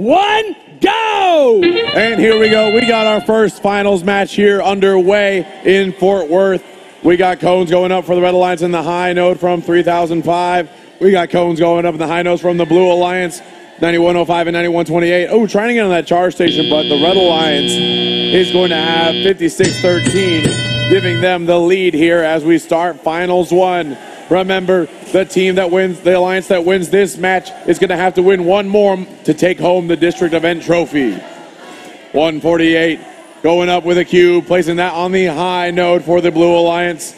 one, go! And here we go. We got our first finals match here underway in Fort Worth. We got cones going up for the Red Alliance in the high node from 3005. We got cones going up in the high nodes from the Blue Alliance, 9105 and 9128. Oh, trying to get on that charge station, but the Red Alliance is going to have 5613, giving them the lead here as we start finals one. Remember, the team that wins, the alliance that wins this match is going to have to win one more to take home the district event trophy. 148 going up with a cube, placing that on the high node for the Blue Alliance.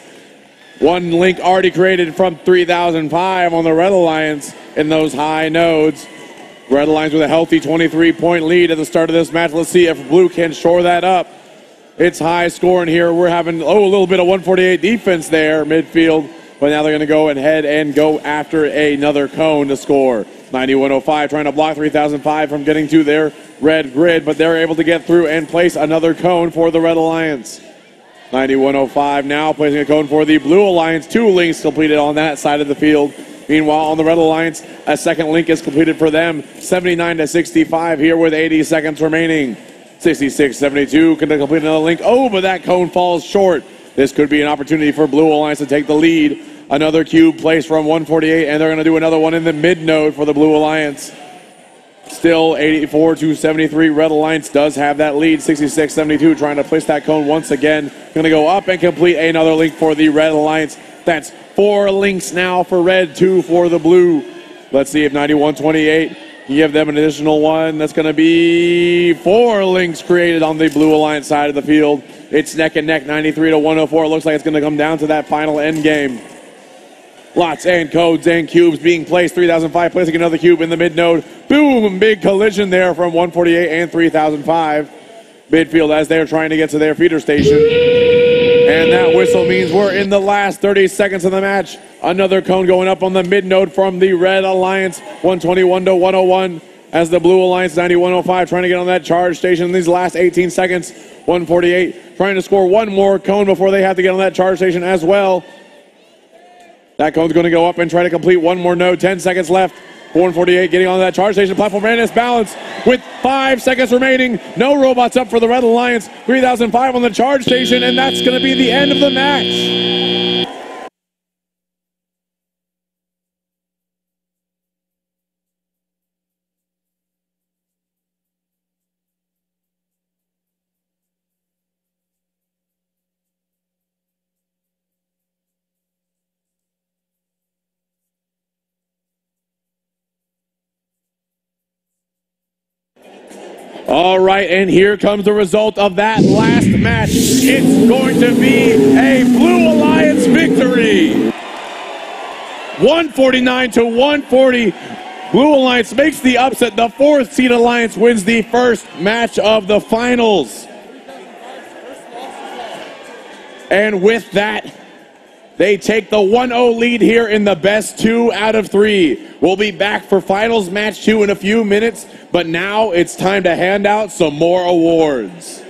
One link already created from 3005 on the Red Alliance in those high nodes. Red Alliance with a healthy 23 point lead at the start of this match. Let's see if Blue can shore that up. It's high scoring here. We're having, oh, a little bit of 148 defense there, midfield. But now they're going to go ahead and go after another cone to score. 9105 trying to block 3005 from getting to their red grid, but they're able to get through and place another cone for the Red Alliance. 9105 now placing a cone for the Blue Alliance. Two links completed on that side of the field. Meanwhile, on the Red Alliance, a second link is completed for them. 79 to 65 here with 80 seconds remaining. 66 72 can complete another link. Oh, but that cone falls short. This could be an opportunity for Blue Alliance to take the lead. Another cube placed from 148, and they're going to do another one in the mid node for the Blue Alliance. Still 84 to 73. Red Alliance does have that lead. 66 72 trying to place that cone once again. Going to go up and complete another link for the Red Alliance. That's four links now for Red, two for the Blue. Let's see if 91 28 can give them an additional one. That's going to be four links created on the Blue Alliance side of the field. It's neck and neck 93 to 104. It looks like it's going to come down to that final end game. Lots and cones and cubes being placed. 3005 placing another cube in the mid node. Boom! Big collision there from 148 and 3005. Midfield as they're trying to get to their feeder station. And that whistle means we're in the last 30 seconds of the match. Another cone going up on the mid node from the Red Alliance. 121 to 101 as the Blue Alliance 9105 trying to get on that charge station in these last 18 seconds. 148 trying to score one more cone before they have to get on that charge station as well. That cone's going to go up and try to complete one more node. 10 seconds left. 148 getting on that charge station platform and it's balanced with five seconds remaining. No robots up for the Red Alliance. 3005 on the charge station, and that's going to be the end of the match. All right, and here comes the result of that last match. It's going to be a Blue Alliance victory. 149 to 140. Blue Alliance makes the upset. The fourth seed Alliance wins the first match of the finals. And with that, they take the 1 0 lead here in the best two out of three. We'll be back for finals match two in a few minutes, but now it's time to hand out some more awards.